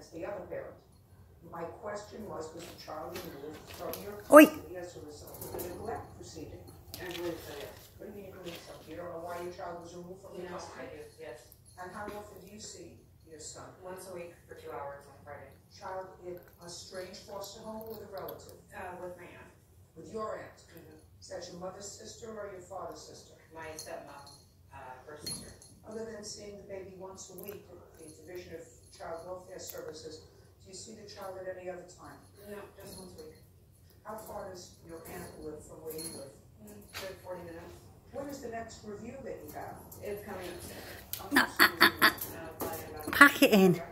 against the other parent. My question was, was the child removed from your Oi. custody as a result of the neglect proceeding? I believe so, yes. What do you mean you believe so? You don't know why your child was removed from You your know, I custody? do, yes. And how often do you see your son? Once a week for two hours on Friday. Child in a strange foster home with a relative? Uh, with my aunt. With your aunt? Mhm. Is that your mother's sister or your father's sister? My stepmom, uh, first sister. Other than seeing the baby once a week at the Division of Child Services, do you see the child at any other time? No, just once a week. How far does your aunt live from where you live? Mm, Good forty minutes. When is the next review that you have? It's coming up soon. No, Uh, probably about- Pack it in.